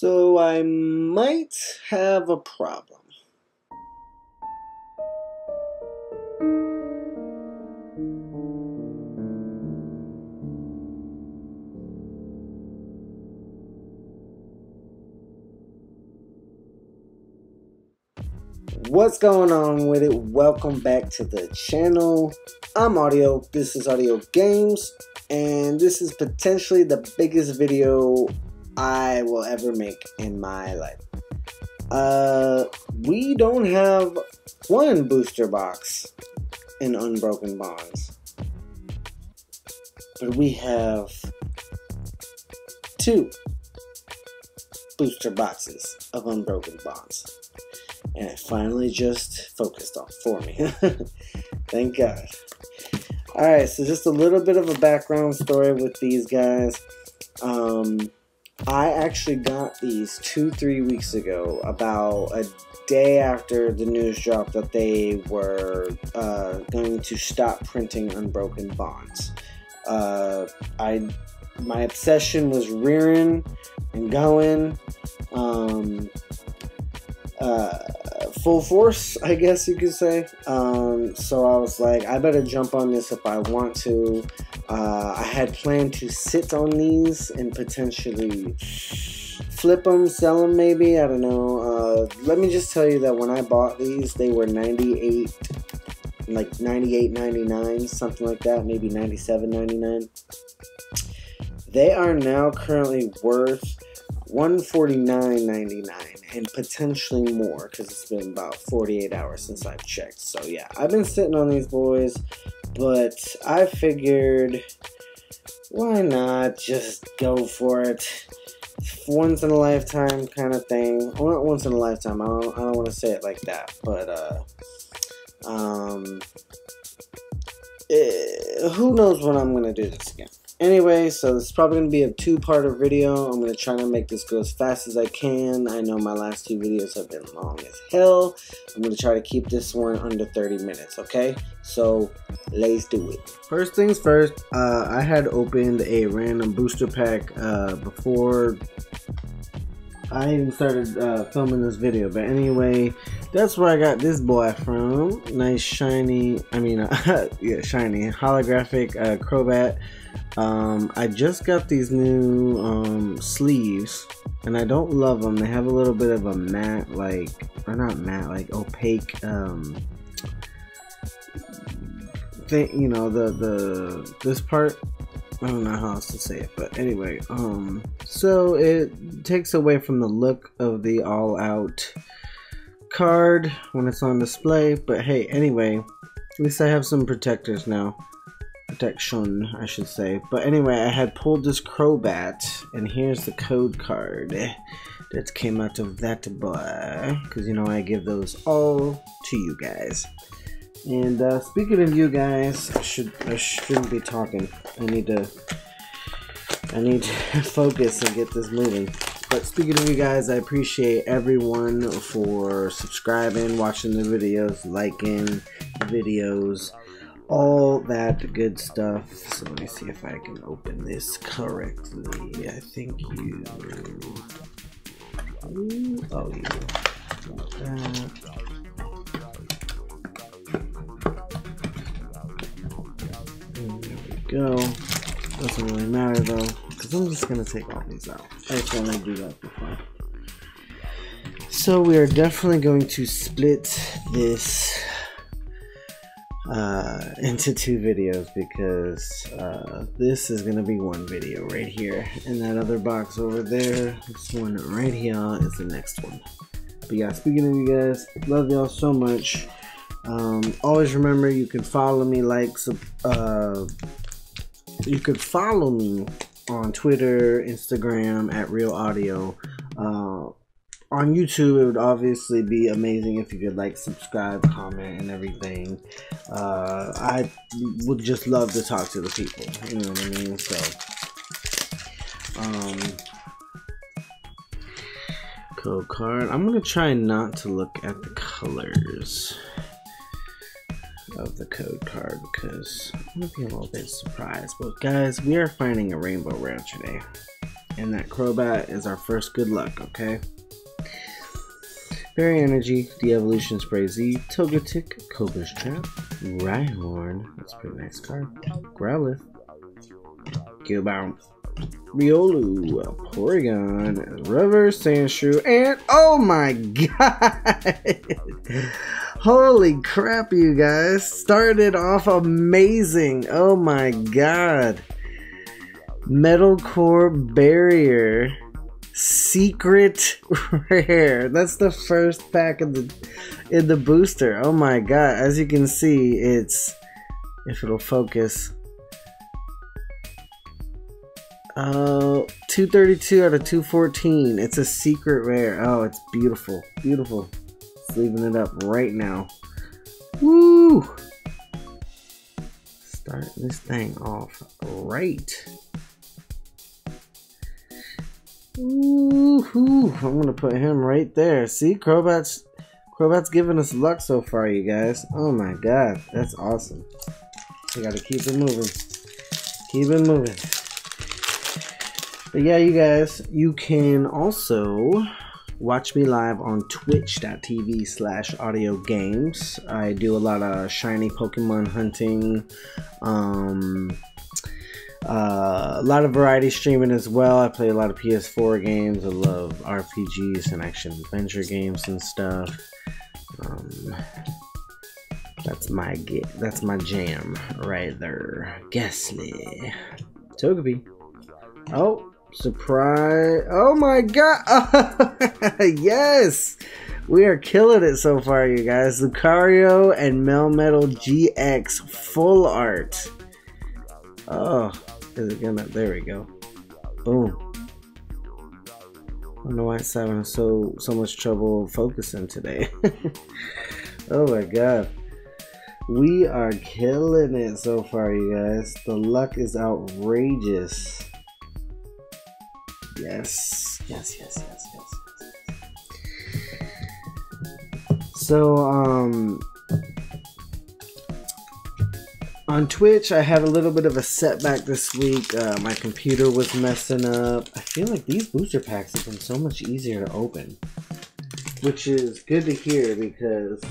So I might have a problem. What's going on with it? Welcome back to the channel. I'm Oddio, this is Oddio Games, and this is potentially the biggest video I will ever make in my life. Uh, we don't have one booster box in Unbroken Bonds, but we have two booster boxes of Unbroken Bonds. And it finally just focused on for me. Thank God. Alright, so just a little bit of a background story with these guys. Um, I actually got these two, three weeks ago, about a day after the news dropped that they were uh, going to stop printing unbroken bonds. Uh, I, my obsession was rearing and going. Um, uh, full force, I guess you could say. Um, so I was like, I better jump on this if I want to. Uh, I had planned to sit on these and potentially flip them, sell them maybe. I don't know. Uh, let me just tell you that when I bought these, they were 98 like 98 99 something like that maybe 97 99 they are now currently worth 149.99 and potentially more because it's been about 48 hours since I've checked. So yeah, I've been sitting on these boys, but I figured why not just go for it? Once in a lifetime kind of thing. Well, not once in a lifetime. I don't, I don't want to say it like that, but uh, um, eh, who knows when I'm gonna do this again. Anyway, so this is probably going to be a two-parter video. I'm going to try to make this go as fast as I can. I know my last two videos have been long as hell. I'm going to try to keep this one under 30 minutes, okay? So, let's do it. First things first, uh, I had opened a random booster pack uh, before I even started uh, filming this video. But anyway, that's where I got this boy from. Nice shiny, I mean, yeah, shiny holographic uh, Crobat. Um, I just got these new um, sleeves, and I don't love them. They have a little bit of a matte, like, or not matte, like opaque. Um, thing, you know, the the this part. I don't know how else to say it, but anyway, um, so it takes away from the look of the all-out card when it's on display. But hey, anyway, at least I have some protectors now protection, I should say. But anyway, I had pulled this Crobat, and here's the code card that came out of that boy. Because, you know, I give those all to you guys. And uh, speaking of you guys, I, should, I shouldn't be talking. I need to... I need to focus and get this moving. But speaking of you guys, I appreciate everyone for subscribing, watching the videos, liking the videos, all that good stuff. So let me see if I can open this correctly. I think you. Oh, you. That. There we go. Doesn't really matter though, because I'm just gonna take all these out. I just want to do that before. So we are definitely going to split this uh, into two videos because uh, this is gonna be one video right here. And that other box over there this one right here is the next one. But yeah speaking of you guys love y'all so much. Um, always remember you can follow me like uh, you could follow me on Twitter Instagram at real Oddio. Uh, on YouTube, it would obviously be amazing if you could like, subscribe, comment, and everything. Uh, I would just love to talk to the people. You know what I mean? So, um, code card. I'm gonna try not to look at the colors of the code card because I'm gonna be a little bit surprised. But guys, we are finding a rainbow rare today. And that Crobat is our first good luck, okay? Fairy Energy, the Evolution Spray Z, Togetic, Koga's Trap, Rhyhorn, that's a pretty nice card, Growlithe, Bounce, Riolu, Porygon, Reverse Sandshrew, and oh my god! Holy crap, you guys! Started off amazing! Oh my god! Metal Core Barrier secret rare. That's the first pack in the in the booster. Oh my god! As you can see, it's if it'll focus. Uh, oh, 232 out of 214. It's a secret rare. Oh, it's beautiful. Beautiful. It's leaving it up right now. Woo! Start this thing off right. Ooh, I'm gonna put him right there. See, Crobat's Crobat's giving us luck so far, you guys. Oh my god, that's awesome. We gotta keep it moving. Keep it moving. But yeah, you guys, you can also watch me live on twitch.tv slash Oddio games. I do a lot of shiny Pokemon hunting. Um, uh, a lot of variety streaming as well. I play a lot of PS4 games. I love RPGs and action adventure games and stuff. Um, that's my. That's my jam right there. Gastly, Togepi. Oh, surprise! Oh my god! yes, we are killing it so far, you guys. Lucario and Melmetal GX full art. Oh, is it gonna? There we go. Boom. I don't know why it's having so so much trouble focusing today. oh my god. We are killing it so far, you guys. The luck is outrageous. Yes, yes, yes, yes, yes. yes. So, um, on Twitch, I had a little bit of a setback this week. Uh, my computer was messing up. I feel like these booster packs have been so much easier to open, which is good to hear because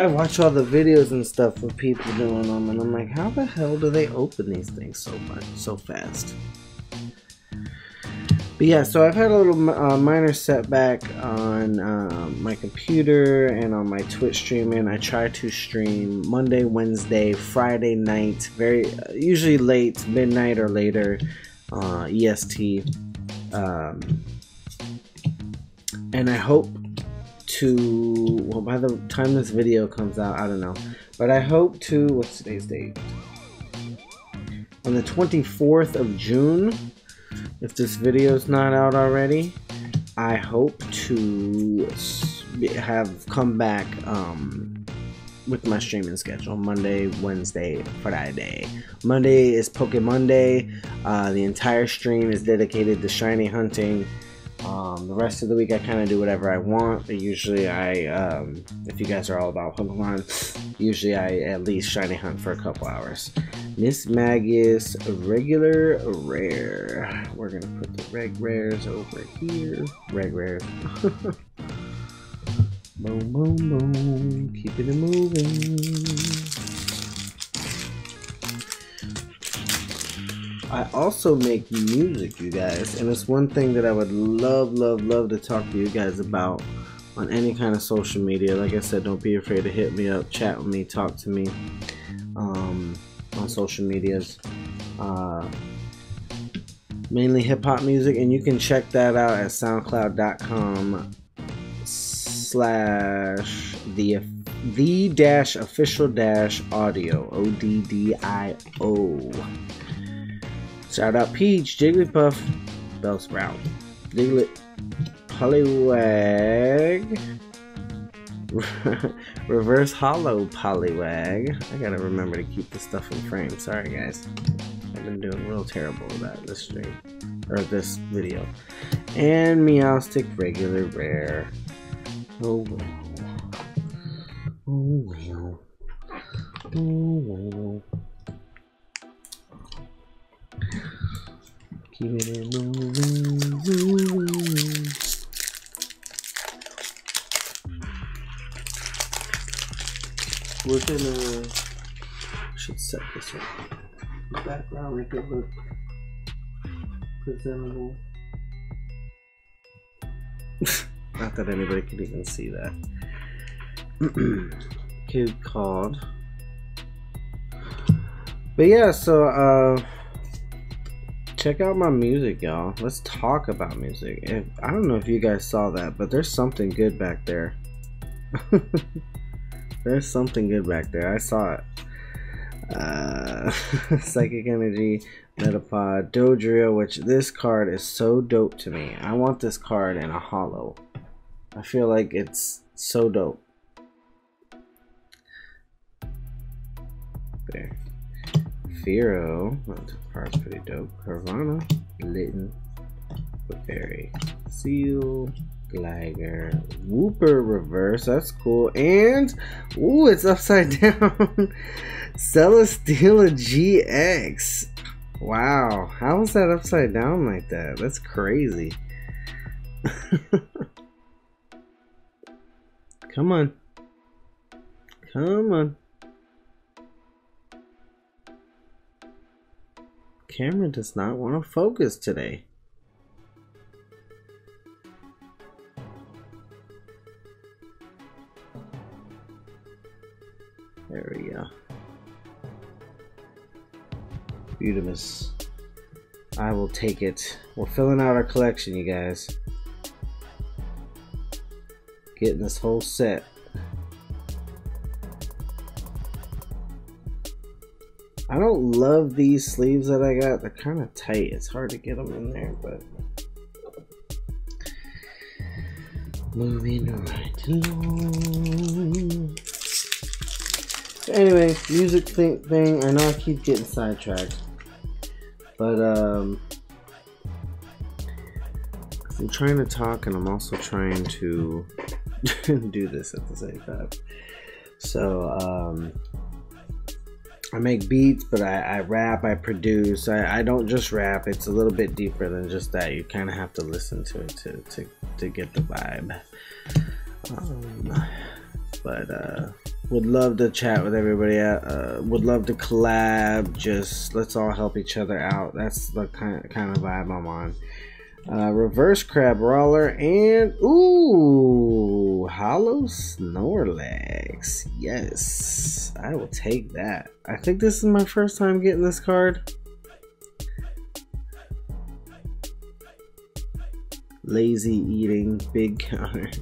I watch all the videos and stuff of people doing them, and I'm like, how the hell do they open these things so much, so fast? But yeah, so I've had a little uh, minor setback on uh, my computer and on my Twitch streaming. I try to stream Monday, Wednesday, Friday night, very uh, usually late, midnight or later, uh, EST. Um, and I hope to well by the time this video comes out, I don't know, but I hope to what's today's date? On the 24th of June if this video is not out already, I hope to have come back um, with my streaming schedule Monday, Wednesday, Friday. Monday is Pokemon Monday. Uh, the entire stream is dedicated to shiny hunting. Um, the rest of the week, I kind of do whatever I want, but usually I, um, if you guys are all about Pokemon, usually I at least shiny hunt for a couple hours. Mismagius regular rare. We're gonna put the reg rares over here. Reg rares. boom, boom, boom. Keeping it moving. I also make music, you guys, and it's one thing that I would love, love, love to talk to you guys about on any kind of social media. Like I said, don't be afraid to hit me up, chat with me, talk to me um, on social medias. Uh, mainly hip hop music, and you can check that out at SoundCloud.com slash the the dash official dash Oddio o d d i o. Shout out Peach, Jigglypuff, Bellsprout, Diglett, Poliwag, Reverse hollow Poliwag. I gotta remember to keep the stuff in frame. Sorry guys. I've been doing real terrible about this stream. Or this video. And Meowstic regular rare. Oh well. Oh well. Oh well. Keep it in the we're gonna should set this up. The background make it look presentable. Not that anybody can even see that. Kid called. But yeah, so uh check out my music, y'all. Let's talk about music. If, I don't know if you guys saw that, but there's something good back there. there's something good back there. I saw it. Uh, Psychic Energy, Metapod, Dodrio, which this card is so dope to me. I want this card in a hollow. I feel like it's so dope. There. Firo, that card's pretty dope. Carvanha, Litten, Berry, Seal, Gligar, Wooper reverse, that's cool. And, ooh, it's upside down. Celesteela GX. Wow, how is that upside down like that? That's crazy. Come on. Come on. Camera does not want to focus today. There we go. Beautimus. I will take it. We're filling out our collection, you guys. Getting this whole set. I don't love these sleeves that I got. They're kind of tight. It's hard to get them in there, but... Moving right along. Anyway, music thing, thing. I know I keep getting sidetracked. But, um... I'm trying to talk and I'm also trying to do this at the same time. So, um... I make beats, but I, I rap, I produce. I, I, don't just rap. It's a little bit deeper than just that. You kind of have to listen to it to, to, to get the vibe. Um, but uh, would love to chat with everybody. Uh, would love to collab. Just let's all help each other out. That's the kind of, kind of vibe I'm on. Uh, reverse Crabrawler and ooh, hollow Snorlax. Yes, I will take that. I think this is my first time getting this card. Lazy eating big counter.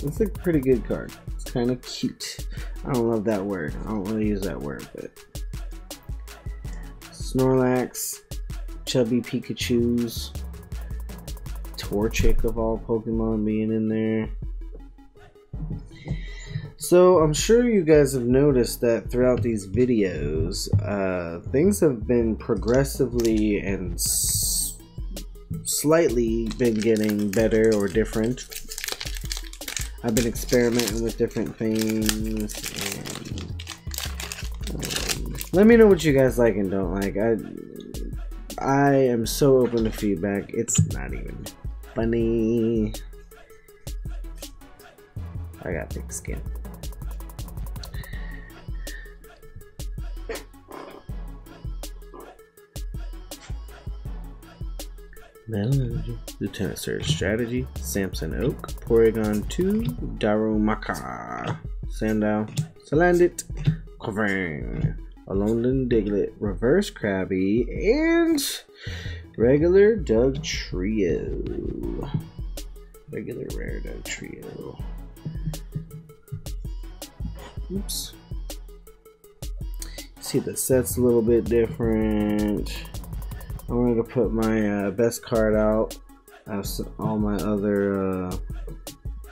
It's a pretty good card. Kind of cute. I don't love that word. I don't really use that word, but Snorlax, chubby Pikachu's. Torchic of all Pokemon being in there. So I'm sure you guys have noticed that throughout these videos, uh, things have been progressively and slightly been getting better or different. I've been experimenting with different things. And, um, let me know what you guys like and don't like. I I am so open to feedback. It's not even funny. I got thick skin. Lieutenant Surge Strategy, Samson Oak, Porygon 2, Darumaka, Sandow, Salandit, Koffing, Alolan Diglett, Reverse Krabby, and Regular Dugtrio. Regular rare Dugtrio. Oops. See the set's a little bit different. I wanted to put my uh, best card out. I have all my other uh,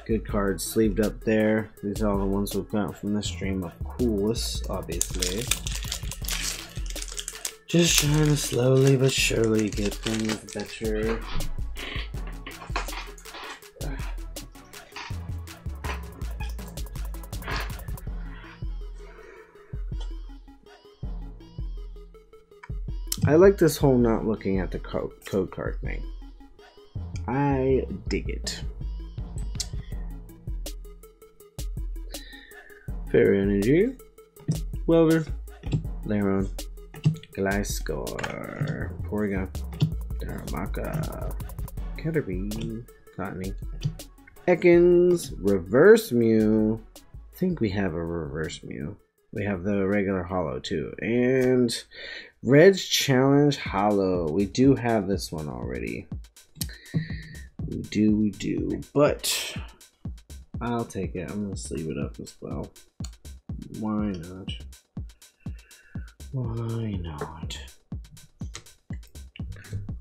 good cards sleeved up there. These are all the ones we've got from the stream, of course, obviously. Just trying to slowly but surely get things better. I like this whole not looking at the code, code card thing. I dig it. Fair Energy, Welder, Lairon, Gliscor, Porygon, Darumaka, Caterpie, Cottonee, Ekans, Reverse Mew. I think we have a Reverse Mew. We have the regular Hollow too. And Red's Challenge Hollow. We do have this one already. We do, we do. But I'll take it. I'm going to sleeve it up as well. Why not? Why not?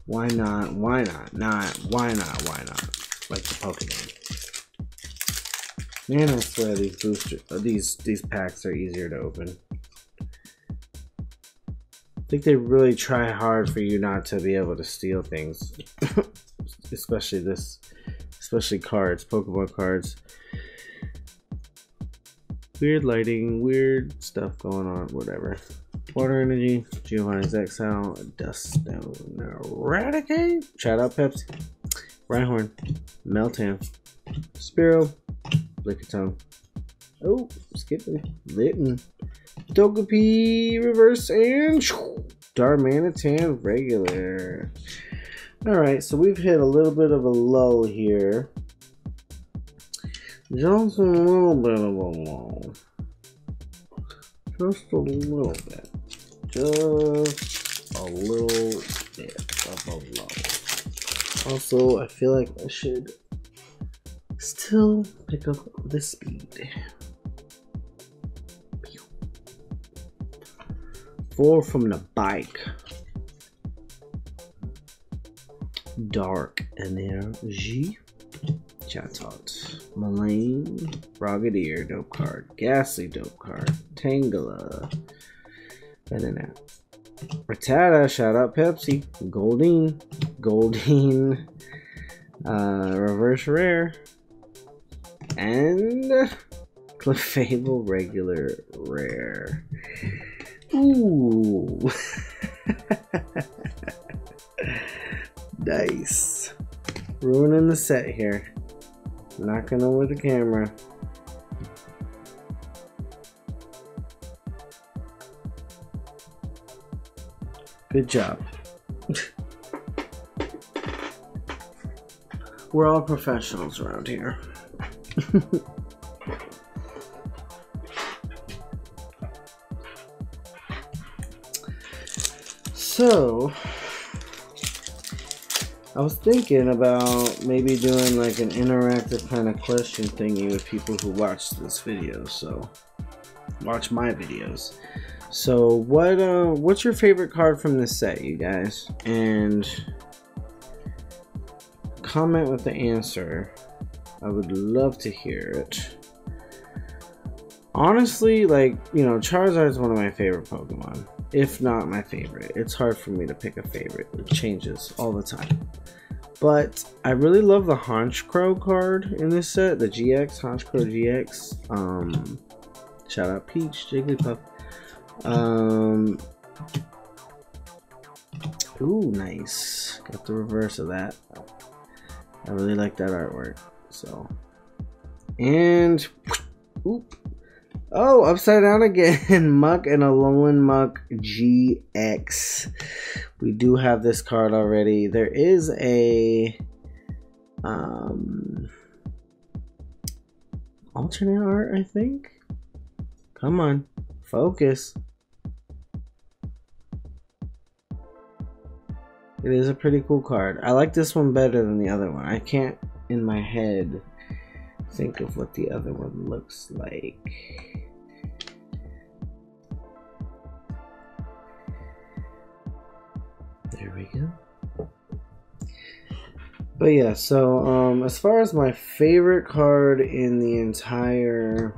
Why not? Why not? Not. Why not? Why not? Like the Pokemon. Man, I swear these booster, uh, these these packs are easier to open. I think they really try hard for you not to be able to steal things, especially this, especially cards, Pokemon cards. Weird lighting, weird stuff going on, whatever. Water Energy, Giovanni's Exile, Dusk Stone, Eradicate, Shout out Pepsi, Rhyhorn, Meltan, Spearow, Lickitung. Oh, skipping. Litten. Togepi reverse and Darmanitan regular. Alright, so we've hit a little bit of a lull here. Just a little bit of a lull. Just a little bit. Just a little bit of a lull. Also, I feel like I should still pick up the speed. Four from the bike. Dark Energy. Chatot. Molayne. Frogadier, dope card. Gastly, dope card. Tangela. Banana. Rattata, shout out Pepsi. Goldeen. Goldeen. Uh, reverse rare and Clefable regular rare. Ooh. nice. Ruining the set here. Knocking over the camera. Good job. We're all professionals around here. so, I was thinking about maybe doing like an interactive kind of question thingy with people who watch this video. So, watch my videos. So, what uh, what's your favorite card from this set, you guys? And comment with the answer I would love to hear it. Honestly, like, you know, Charizard is one of my favorite Pokemon. If not my favorite. It's hard for me to pick a favorite. It changes all the time. But I really love the Honchkrow card in this set, the GX, Honchkrow GX. Um, shout out Peach, Jigglypuff. Um, ooh, nice. Got the reverse of that. I really like that artwork. So, and oop. Oh, upside down again. Muk and a Alolan Muk GX. We do have this card already. There is a um alternate art, I think. Come on, focus. It is a pretty cool card. I like this one better than the other one. I can't in my head think of what the other one looks like. There we go. But yeah, so um, as far as my favorite card in the entire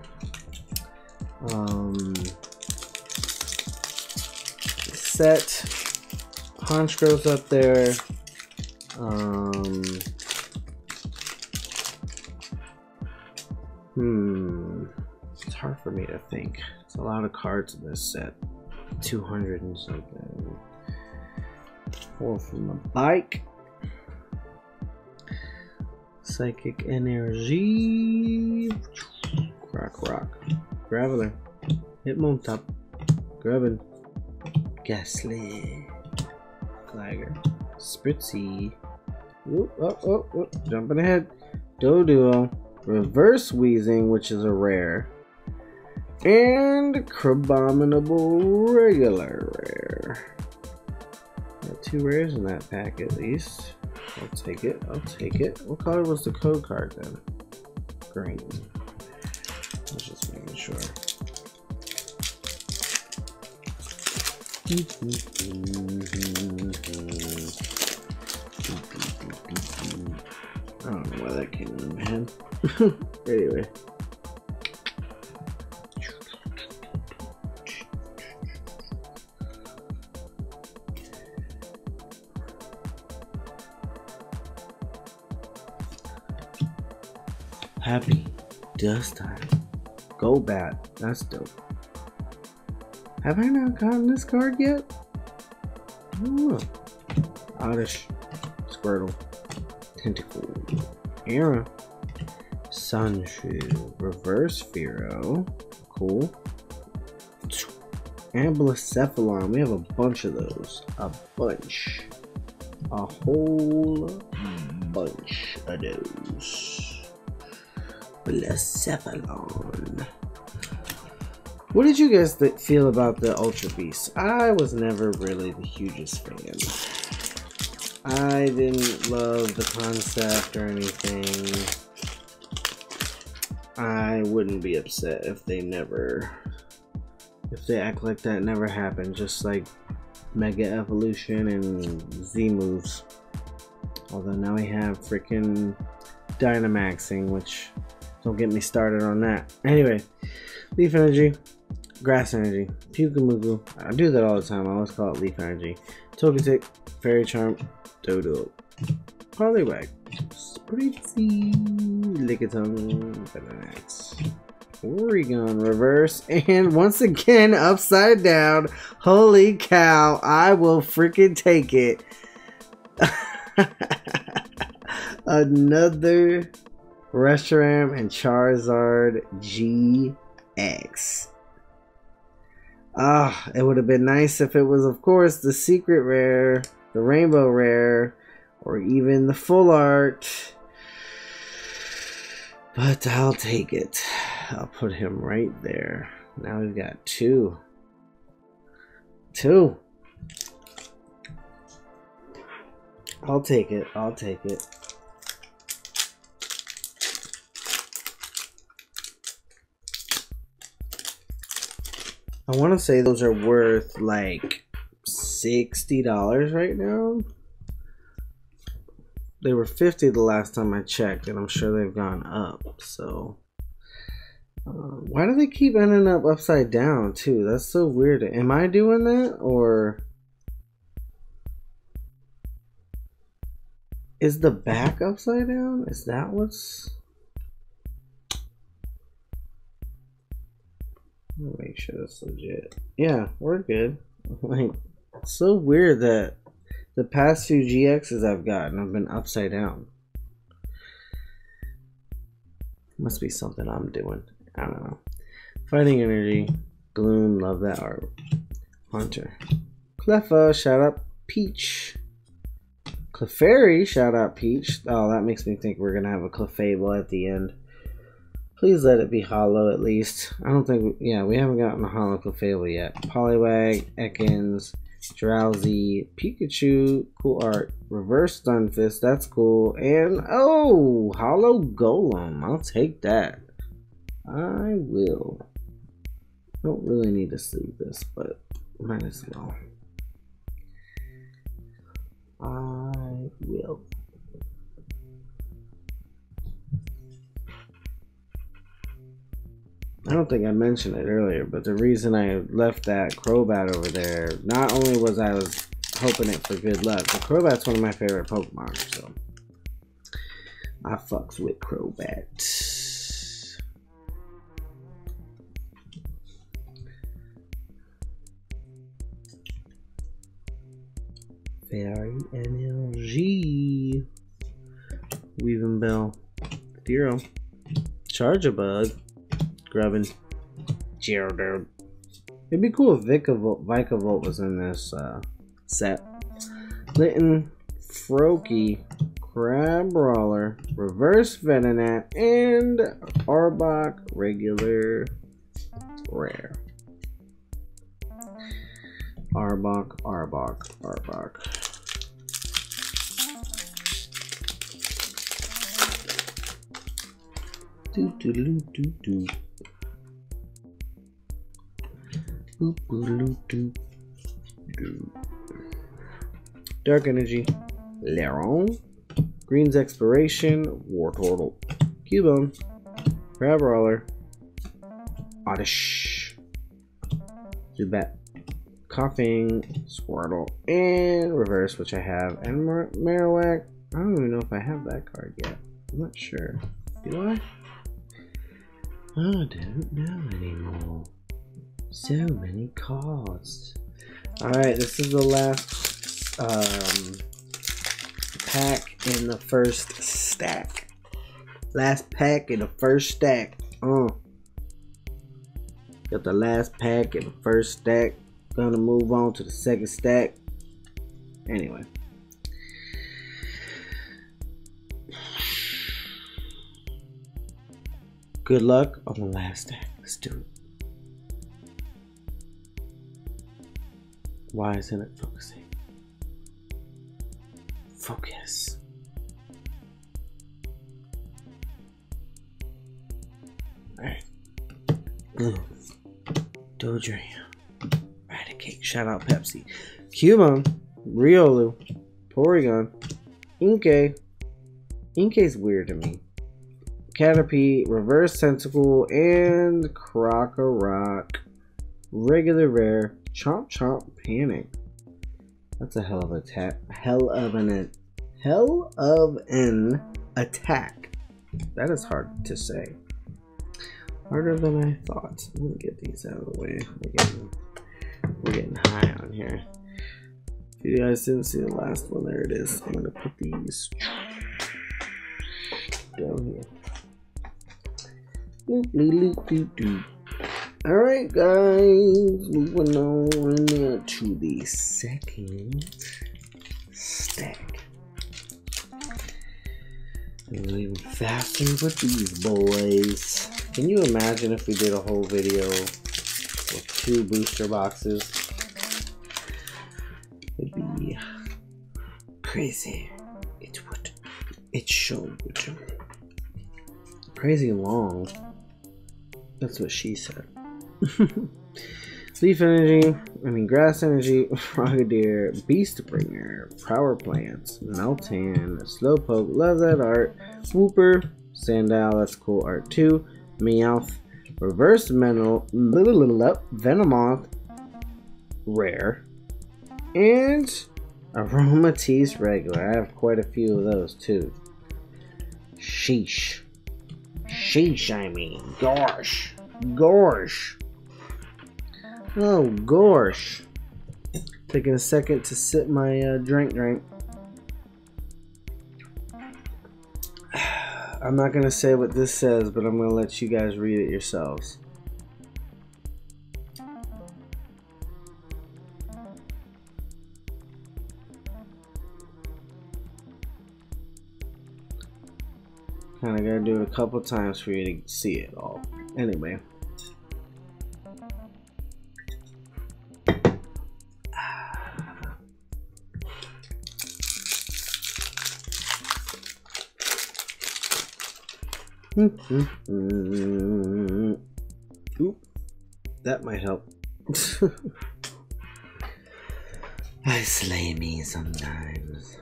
um, set, Honchkrow's up there. Um, Hmm. It's hard for me to think. It's a lot of cards in this set. 200 and something. Four from the bike. Psychic Energy. Rock, rock. Graveler. Hitmontop. Grubbin. Gastly. Gligar. Spritzy. Whoop, oh, oh, oh, jumping ahead. Doduo. Reverse Wheezing, which is a rare. And Crabominable regular rare. Got two rares in that pack at least. I'll take it. I'll take it. What color was the code card then? Green. I was just making sure. I don't know why that came in my head. anyway. Happy dust time. Golbat. That's dope. Have I not gotten this card yet? Oh, Oddish. Squirtle. Tentacool. Era. Sunshoe. Reverse Firo. Cool. Amblycephalon. We have a bunch of those. A bunch. A whole bunch of those. Blacephalon. What did you guys feel about the Ultra Beast? I was never really the hugest fan. I didn't love the concept or anything. I wouldn't be upset if they never. If they act like that never happened, just like Mega Evolution and Z moves. Although now we have freaking Dynamaxing, which don't get me started on that. Anyway, Leaf Energy, Grass Energy, Pyukumuku. I do that all the time. I always call it Leaf Energy. Togetic, Fairy Charm, Doduo, Poliwag, Spritzy, Lickitung, Venonat, Oregon Reverse, and once again upside down. Holy cow! I will freaking take it. Another Reshiram and Charizard GX. Ah, it would have been nice if it was, of course, the secret rare, the rainbow rare, or even the full art. But I'll take it. I'll put him right there. Now we've got two. Two. I'll take it. I'll take it. I want to say those are worth like $60 right now. They were 50 the last time I checked, and I'm sure they've gone up. So, uh, why do they keep ending up upside down too? That's so weird. Am I doing that, or is the back upside down? Is that what's? Make sure that's legit. Yeah, we're good. Like, so weird that the past few GXs I've gotten have been upside down. Must be something I'm doing. I don't know. Fighting Energy. Gloom, love that art. Haunter. Cleffa, shout out Peach. Clefairy, shout out Peach. Oh, that makes me think we're gonna have a Clefable at the end. Please let it be hollow at least. I don't think, yeah, we haven't gotten a hollow Clefable yet. Poliwag, Ekans, Drowzee, Pikachu, cool art, Reverse Stunfisk, that's cool, and oh, Hollow Golem, I'll take that. I will. Don't really need to sleeve this, but might as well. I will. I don't think I mentioned it earlier, but the reason I left that Crobat over there, not only was I was hoping it for good luck, but Crobat's one of my favorite Pokemon, so I fucks with Crobat. Fairy NLG. Weaving Bell. Charjabug. Grubbin. Geodude. It'd be cool if Vikavolt, Vikavolt was in this uh, set. Litten, Froakie, Crabrawler, Reverse Venonat, and Arbok regular rare. Arbok, Arbok, Arbok. Do do do do do. Boop, do, do. Dark Energy, Lairon, Green's Exploration, Wartortle, Cubone, Crabrawler, Oddish, Zubat, Koffing, Squirtle, and Reverse, which I have, and Mar- Marowak. I don't even know if I have that card yet. I'm not sure. Do I? I don't know anymore. So many cards. Alright, this is the last um, pack in the first stack. Last pack in the first stack. Oh. Got the last pack in the first stack. Gonna move on to the second stack. Anyway. Good luck on the last stack. Let's do it. Why isn't it focusing? Focus. Alright. Glue. Dodrio. Eradicate. Shout out Pepsi. Cubone. Riolu. Porygon. Inkay. Inkay's weird to me. Caterpie, Reverse Tentacool, and Krokorok. Regular Rare, Chomp Chomp Panic. That's a hell of a attack. Hell of an hell of an attack. That is hard to say. Harder than I thought. Let me get these out of the way. We're getting, we're getting high on here. If you guys didn't see the last one, there it is. I'm gonna put these down here. Alright, guys, moving on to the second stack. And even with these boys. Can you imagine if we did a whole video with two booster boxes? It'd be crazy. It would. It sure would. Crazy long. That's what she said. Leaf Energy, I mean Grass Energy, Frogadier, Beast Bringer, Power Plants, Meltan, Slowpoke, love that art, Wooper, Sandile, that's cool art too, Meowth, Reverse Meltan, Little Little Up, Venomoth, Rare, and Aromatisse Regular. I have quite a few of those too. Sheesh. Sheesh, I mean. Gosh. Gosh. Oh, gosh. Taking a second to sip my uh, drink drink. I'm not going to say what this says, but I'm going to let you guys read it yourselves. Kind of gotta do it a couple times for you to see it all. Anyway. Oop, that might help. I slay me sometimes.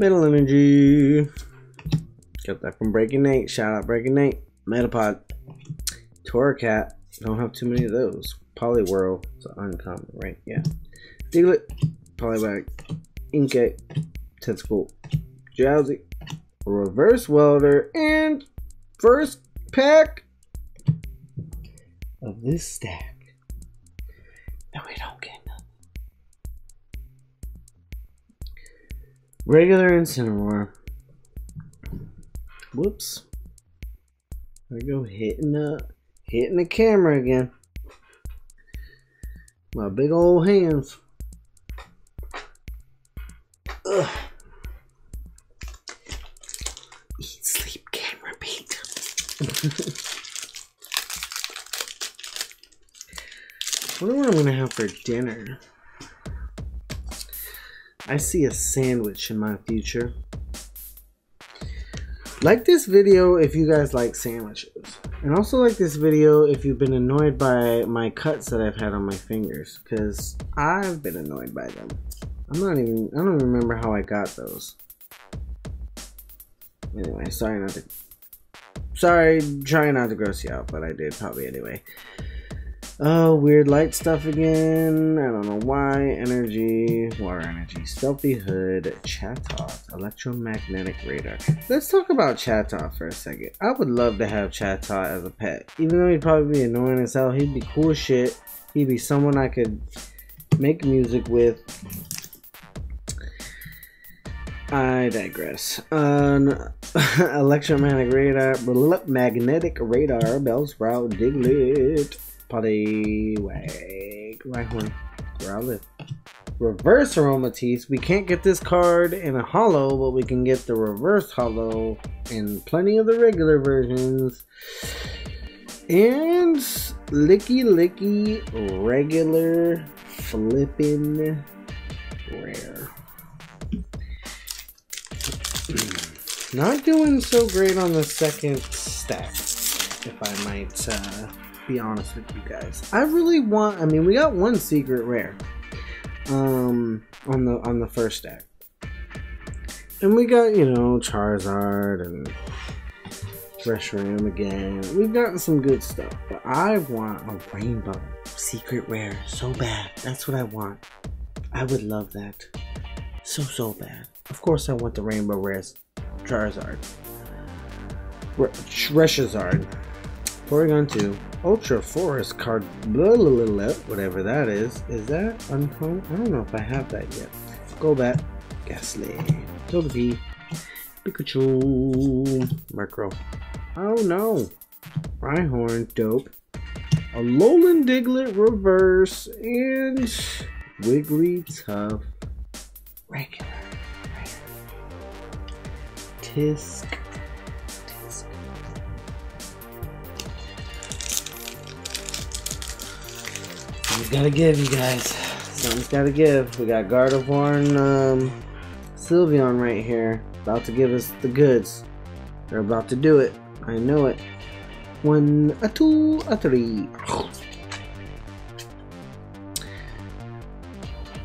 Metal Energy. Got that from Breaking Nate. Shout out Breaking Nate. Metapod. Torracat. Don't have too many of those. Poliwhirl. It's uncommon, right? Yeah. Diglett. Poliwag. Inkay. Tentacool. Drowzee. Reverse Welder. And first pack of this stack. No, we don't get Regular Incineroar. Whoops. I go, hitting the hitting the camera again. My big old hands. Ugh. Eat, sleep, game, repeat. wonder what I'm gonna have for dinner. I see a sandwich in my future. Like this video if you guys like sandwiches. And also like this video if you've been annoyed by my cuts that I've had on my fingers. Because I've been annoyed by them. I'm not even, I don't remember how I got those. Anyway, sorry not to, sorry, trying not to gross you out, but I did probably anyway. Oh, weird light stuff again. I don't know why. Energy, water energy, stealthy hood, Chatot, electromagnetic radar. Let's talk about Chatot for a second. I would love to have Chatot as a pet. Even though he'd probably be annoying as hell, he'd be cool shit. He'd be someone I could make music with. I digress. An electromagnetic radar, magnetic radar, Bellsprout, Diglett. Poliwag, Rhyhorn, Growlithe. Reverse Aromatisse. We can't get this card in a hollow, but we can get the reverse hollow in plenty of the regular versions. And Lickilicky regular flipping rare. Not doing so great on the second stack, if I might uh, be honest with you guys. I really want. I mean, we got one secret rare, um, on the on the first deck, and we got you know Charizard and Reshiram again. We've gotten some good stuff, but I want a rainbow secret rare so bad. That's what I want. I would love that so so bad. Of course, I want the rainbow rare Charizard. Reshazard. Porygon 2. Ultra Forest card, blah, blah, blah, whatever that is. Is that? I don't know if I have that yet. Golbat, Gastly, Togepi, Pikachu, Murkrow. Oh no! Rhyhorn, dope. A Alolan Diglett reverse and Wigglytuff regular. Tisk Something's gotta give, you guys. Something's gotta give. We got Gardevoir um, Sylveon right here. About to give us the goods. They're about to do it. I know it. One, a two, a three.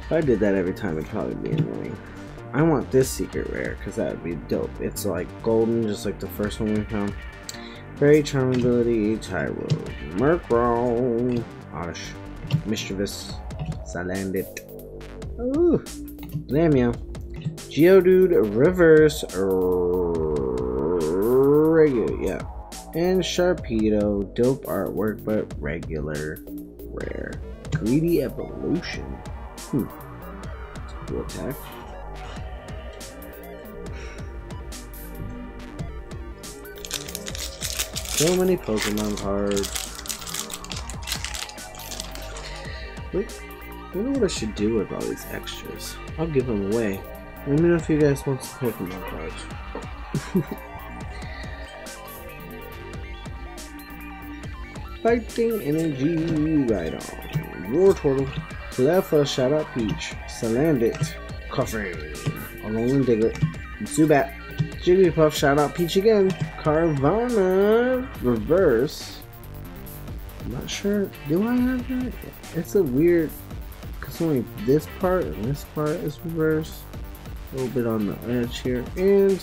If I did that every time, it'd probably be annoying. I want this secret rare, because that would be dope. It's like golden, just like the first one we found. Very charming ability, Tyro, Murkrow, Oddish. Mischievous, Salandit, Ooh, Lamia, Geodude, Reverse, regular, yeah, and Sharpedo, dope artwork, but regular, rare. Greedy Evolution, hmm, cool attack. So many Pokemon cards. I wonder what I should do with all these extras. I'll give them away. Let me know if you guys want some Pokemon cards. Fighting Energy right on. Wartortle. Cleffa, Shout Out Peach. Salandit. Koffing. Alolan Diglett. Zubat. Jigglypuff, Shout Out Peach again. Carvanha. Reverse. Not sure. Do I have that? It's a weird, because only this part and this part is reversed. A little bit on the edge here. And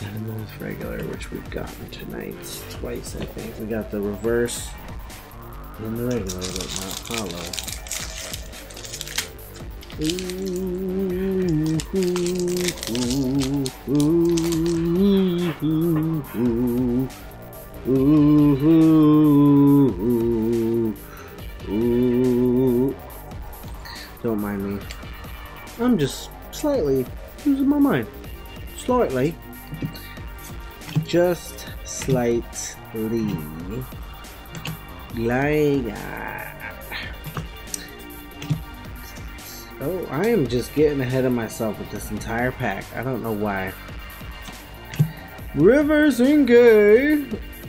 then Animals regular, which we've gotten tonight twice, I think. We got the reverse and the regular, but not hollow. Ooh, ooh, ooh, ooh, ooh, I'm just slightly losing my mind. Slightly. just slightly like that. Oh, I am just getting ahead of myself with this entire pack. I don't know why. Rivers Gay.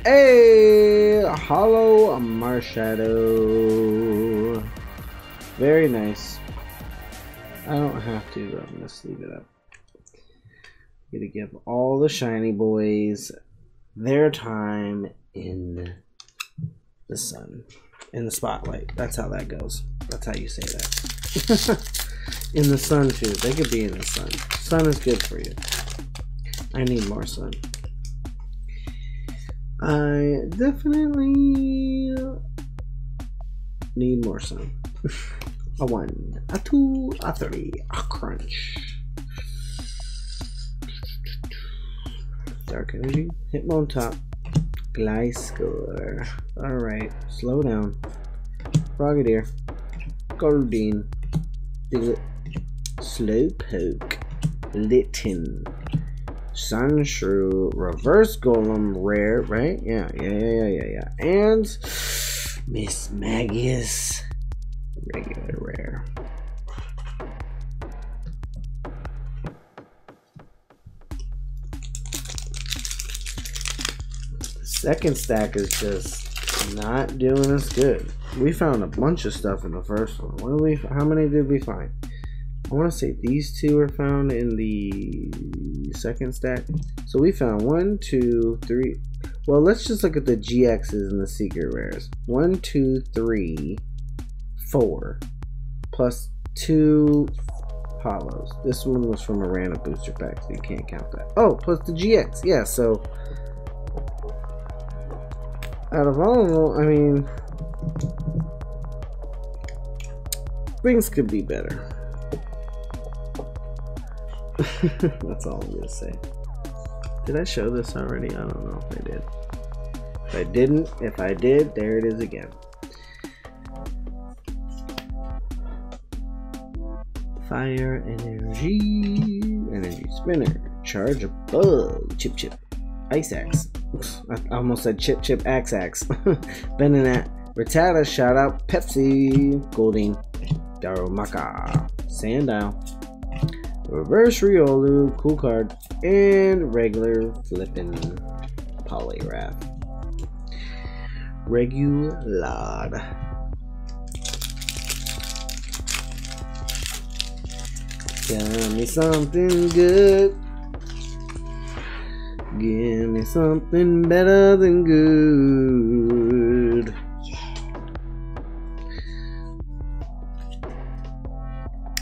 A hollow Marshadow. Very nice. I don't have to, but I'm gonna leave it up. I'm Gonna give all the shiny boys their time in the sun, in the spotlight. That's how that goes. That's how you say that. in the sun too. They could be in the sun. Sun is good for you. I need more sun. I definitely need more sun. a one, a two, a three, a crunch. Dark energy, Hitmontop, Gliscor. Alright, slow down. Frogadier, Goldeen, Diglett, Slowpoke, Litten, Sandshrew, Reverse Golem, Rare, right? Yeah, yeah, yeah, yeah, yeah, yeah. And Mismagius, regular rare. Second stack is just not doing us good. We found a bunch of stuff in the first one. What we? How many did we find? I want to say these two are found in the second stack. So we found one, two, three. Well, let's just look at the GXs and the secret rares. One, two, three, four, plus two hollows. This one was from a random booster pack, so you can't count that. Oh, plus the GX. Yeah, so out of all of them, I mean, things could be better. That's all I'm gonna say. Did I show this already? I don't know if I did. If I didn't, if I did, there it is again. Fire energy, energy spinner, charge a bug, chip chip, ice axe. I almost said chip chip axe axe. Venonat, Rattata, shout out Pepsi, Goldeen, Darumaka, Sandile. Reverse Riolu, cool card, and regular flipping Poliwrath. Regulard. Tell me something good. Give me something better than good.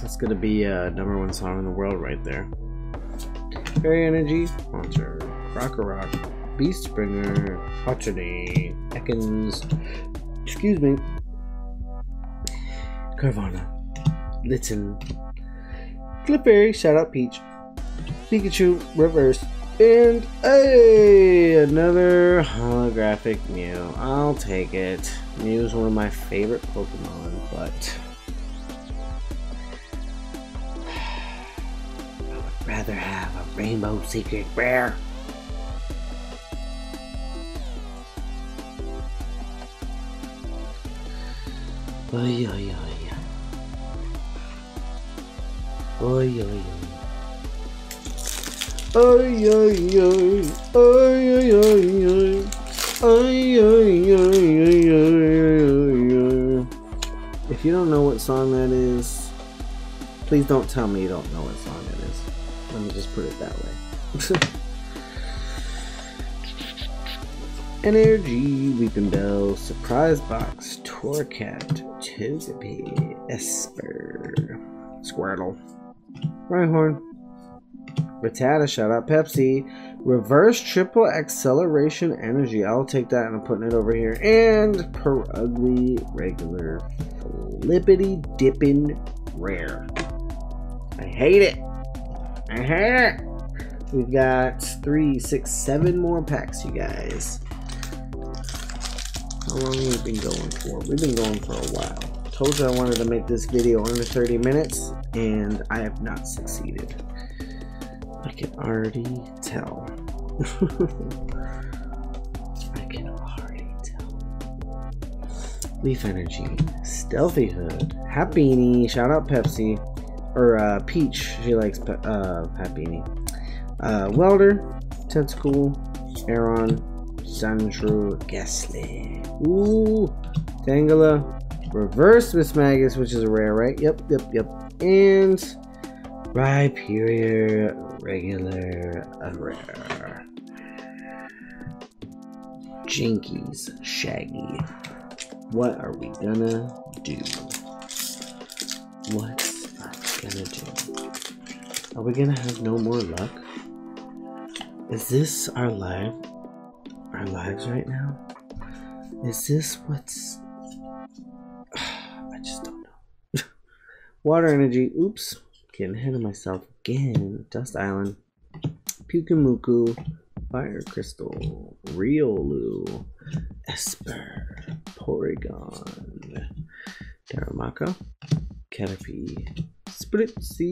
That's gonna be a number one song in the world right there. Fairy Energy, Monster, Rock, Beast Springer, Hotchany, Ekans, excuse me, Carvanha, Litten, Clefairy, shout out Peach, Pikachu, Reverse, and hey, another holographic Mew. I'll take it. Mew is one of my favorite Pokemon, but I would rather have a rainbow secret rare. Oy, oy, Oy, oy, oy. Oy, oy, oy. Oy, oy, oy, oy. Oy, oy, oy, oy, oy, oy. If you don't know what song that is, please don't tell me you don't know what song it is. Let me just put it that way. Energy, Weepinbell, Surprise Box, Torracat, Togepi, Espurr, Squirtle, Rhyhorn, Rattata, shout out Pepsi, Reverse Triple Acceleration Energy, I'll take that and I'm putting it over here, and Purugly Regular Flippity Dippin' Rare. I hate it. I hate it. We've got three, six, seven more packs, you guys. How long have we been going for? We've been going for a while. Told you I wanted to make this video under 30 minutes, and I have not succeeded. I can already tell. I can already tell. Leaf Energy, Stealthy Hood, Happiny, shout out Pepsi, or uh, Peach, she likes pe- uh. Uh, Welder, Tentacool, Aron, Sandro, Gastly, Ooh, Tangela, Reverse Mismagius, which is a rare, right? Yep, yep, yep. And Rhyperior, regular, rare. Jinkies, Shaggy. What are we gonna do? What are we gonna do? Are we gonna have no more luck? Is this our life? Our lives right now? Is this what's. Water energy. Oops. Getting ahead of myself again. Dust Island. Pyukumuku. Fire Crystal. Riolu. Espurr. Porygon. Darumaka. Caterpie. Splitsy.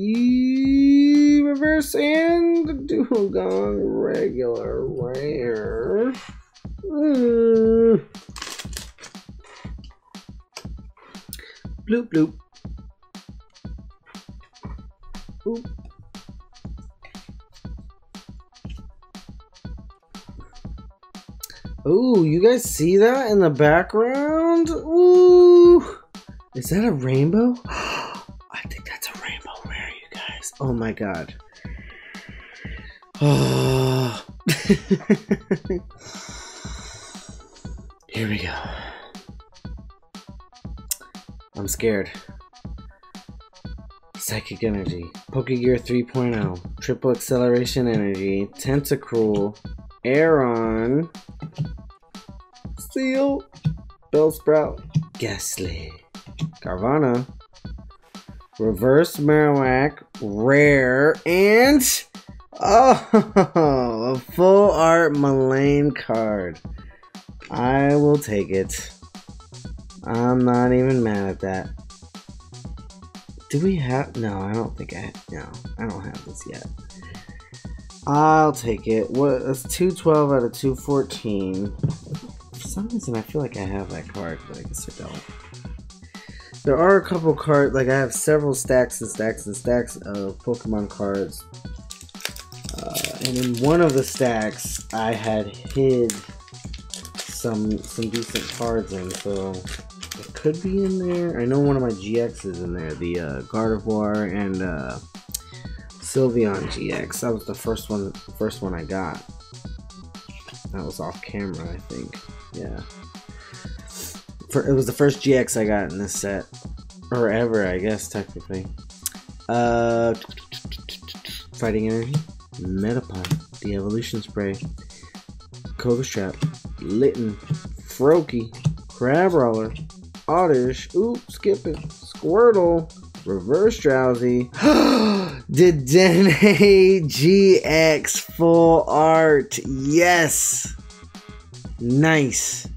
Reverse and Duogon. Regular. Rare. Mm. Bloop bloop. Oop. Ooh, you guys see that in the background? Ooh. Is that a rainbow? I think that's a rainbow rare, you guys. Oh my god. Here we go. I'm scared. Psychic Energy, Pokegear 3.0, Triple Acceleration Energy, Tentacruel, Aron, Seel, Bellsprout, Gastly, Carvanha, Reverse Marowak, Rare, and oh, a full art Molayne card. I will take it. I'm not even mad at that. Do we have? No, I don't think I. No, I don't have this yet. I'll take it. What? It's two twelve out of two fourteen. For some reason, I feel like I have that card, but I guess I don't. There are a couple cards. Like I have several stacks and stacks and stacks of Pokemon cards. Uh, and in one of the stacks, I had hid some some decent cards in, so could be in there. I know one of my GX is in there, the uh, Gardevoir and uh, Sylveon GX. That was the first one, first one I got. That was off camera, I think. Yeah. For, it was the first GX I got in this set, or ever, I guess technically. Uh, Fighting Energy, Metapod, the Evolution Spray, Koga's Trap, Litten, Froakie, Crabrawler, Oddish, Oop, Skipping, Squirtle, Reverse Drowzee, Dedenne GX Full Art. Yes! Nice.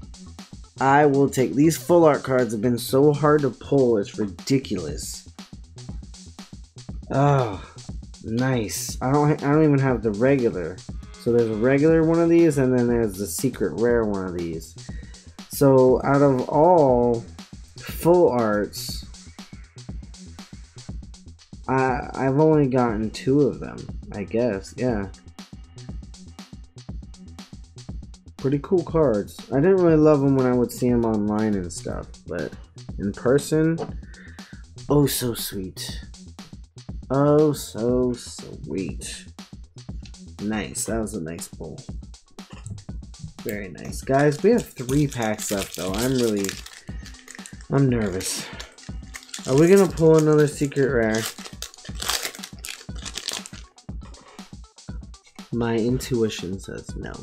I will take these full art cards have been so hard to pull, it's ridiculous. Oh, nice. I don't I don't even have the regular. So there's a regular one of these and then there's the secret rare one of these. So out of all full arts, I I've only gotten two of them, I guess. Yeah. Pretty cool cards. I didn't really love them when I would see them online and stuff, but in person, oh so sweet. Oh so sweet. Nice. That was a nice pull. Very nice. Guys, we have three packs left though. I'm really I'm nervous. Are we gonna pull another secret rare? My intuition says no.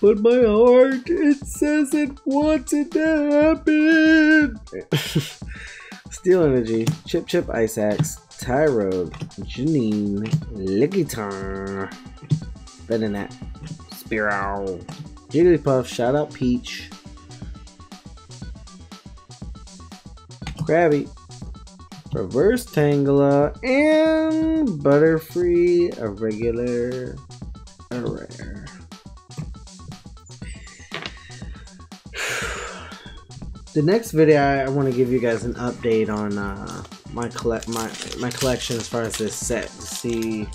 But my heart, it says it wants it to happen. Steel Energy, Chip Chip Ice Axe, Tyrogue, Janine, Lickitung, Venonat, Spearow, Jigglypuff, shout out Peach, Krabby, Reverse Tangela, and Butterfree, a regular, a rare. The next video, I, I want to give you guys an update on uh, my collect my my collection as far as this set to see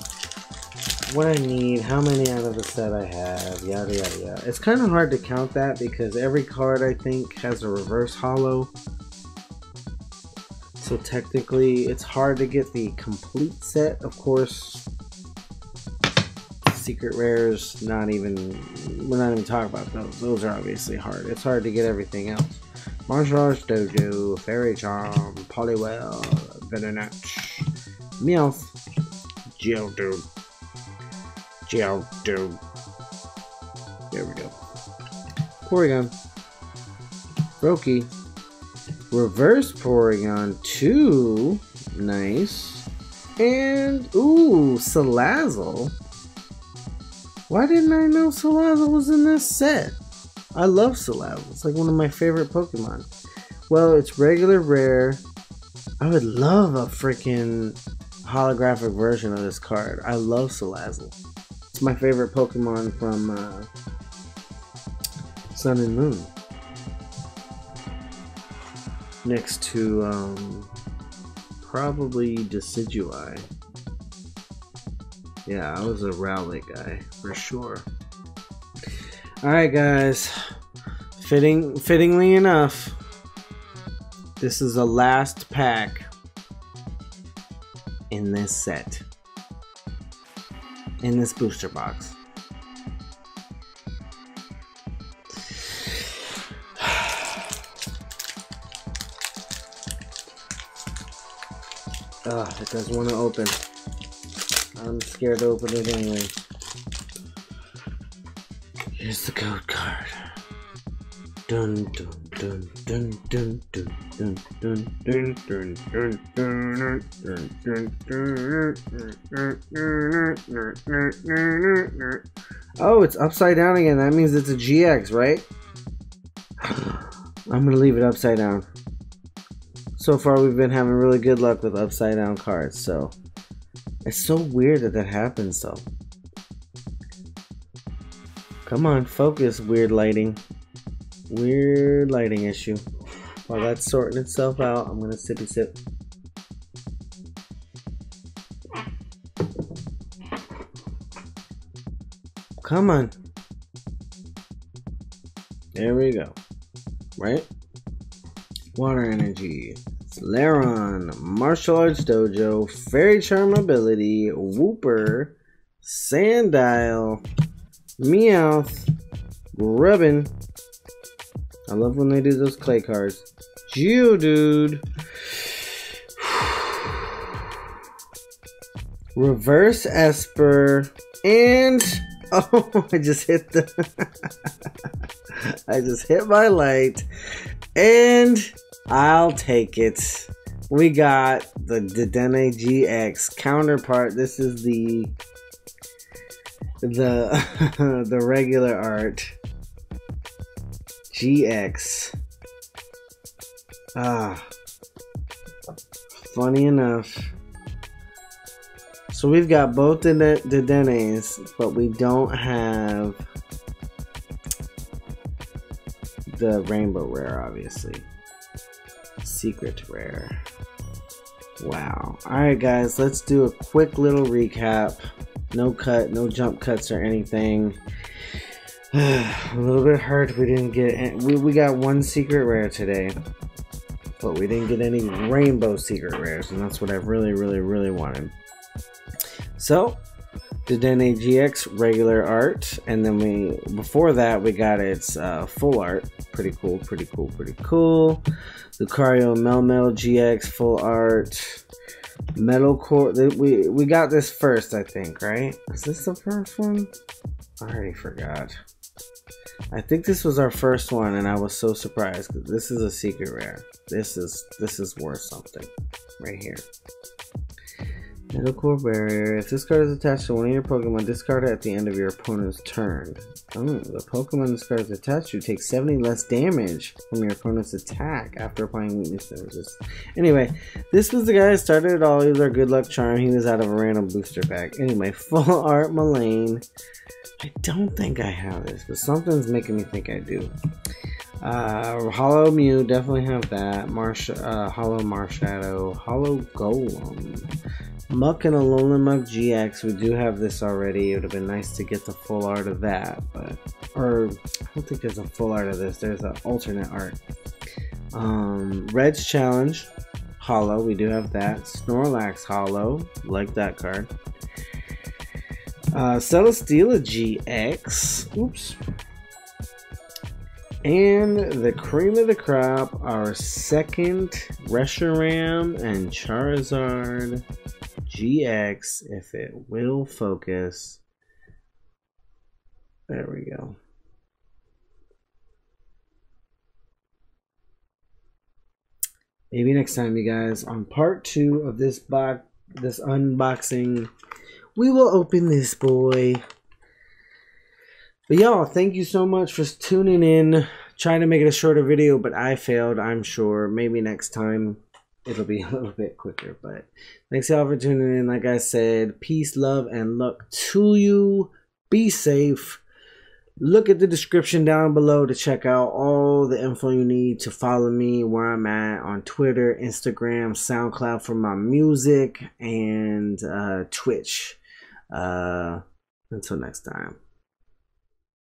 what I need, how many out of the set I have, yada yada yada. It's kind of hard to count that because every card I think has a reverse hollow. So technically, it's hard to get the complete set. Of course, secret rares, not even, we're not even talking about those. Those are obviously hard. It's hard to get everything else. Martial Dojo, Fairy Charm, Poliwhirl, Venonat, Meowth, Geodude, Geodude. There we go. Porygon, Brokey, Reverse Porygon 2, nice, and ooh, Salazzle. Why didn't I know Salazzle was in this set? I love Salazzle. It's like one of my favorite Pokemon. Well, it's regular rare. I would love a freaking holographic version of this card. I love Salazzle. It's my favorite Pokemon from uh, Sun and Moon. Next to um, probably Decidueye. Yeah, I was a Rowlet guy for sure. All right, guys. Fitting, fittingly enough, this is the last pack in this set, in this booster box. Ugh, it doesn't want to open. I'm scared to open it anyway. Here's the code card. Dun dun dun dun dun dun dun dun dun dun dun dun dun dun Oh, it's upside down again. That means it's a GX, right? I'm gonna leave it upside down. So far, we've been having really good luck with upside down cards, so it's so weird that that happens, though. Come on, focus, weird lighting. Weird lighting issue. While that's sorting itself out, I'm gonna sippy sip. Come on. There we go. Right? Water Energy. Lairon, Martial Arts Dojo, Fairy Charm Ability, Wooper, Sandile, Meowth, Rubbin. I love when they do those clay cards. Geodude. Reverse Espurr. And oh, I just hit the I just hit my light. And I'll take it. We got the Dedenne GX counterpart. This is the the the regular art GX. Ah, funny enough. So we've got both the the but we don't have the rainbow rare, obviously. Secret rare. Wow. Alright, guys, let's do a quick little recap. No cut, no jump cuts or anything. a little bit hurt we didn't get any, we, we got one secret rare today but we didn't get any rainbow secret rares and that's what I really really really wanted so Dedenne GX regular art and then we before that we got its uh, full art pretty cool pretty cool pretty cool Lucario Melmetal GX full art Metal Core. We we got this first, I think, right? Is this the first one? I already forgot. I think this was our first one, and I was so surprised this is a secret rare. This is this is worth something, right here. Metal Core barrier. If this card is attached to one of your Pokemon, discard it at the end of your opponent's turn. Oh, the Pokemon this card is attached to takes 70 less damage from your opponent's attack after applying weakness and resist. Anyway, this was the guy that started it all. He was our good luck charm. He was out of a random booster pack. Anyway, full art Molayne. I don't think I have this, but something's making me think I do. Uh, Hollow Mew, definitely have that. Marsh, uh, Hollow Marshadow, Hollow Golem. Muk and Alolan Muk GX, we do have this already. It would have been nice to get the full art of that, but or I don't think there's a full art of this. There's an alternate art. Um, Red's Challenge, Hollow, we do have that. Snorlax Hollow, like that card. Uh, Celesteela GX, oops. And the cream of the crop, our second Reshiram and Charizard GX if it will focus. There we go. Maybe next time, you guys, on part two of this box, this unboxing, we will open this boy. But y'all, thank you so much for tuning in. Trying to make it a shorter video, but I failed. I'm sure. Maybe next time it'll be a little bit quicker. But thanks y'all for tuning in. Like I said, peace, love, and luck to you. Be safe. Look at the description down below to check out all the info you need to follow me where I'm at on Twitter, Instagram, SoundCloud for my music, and uh, Twitch. Uh, until next time.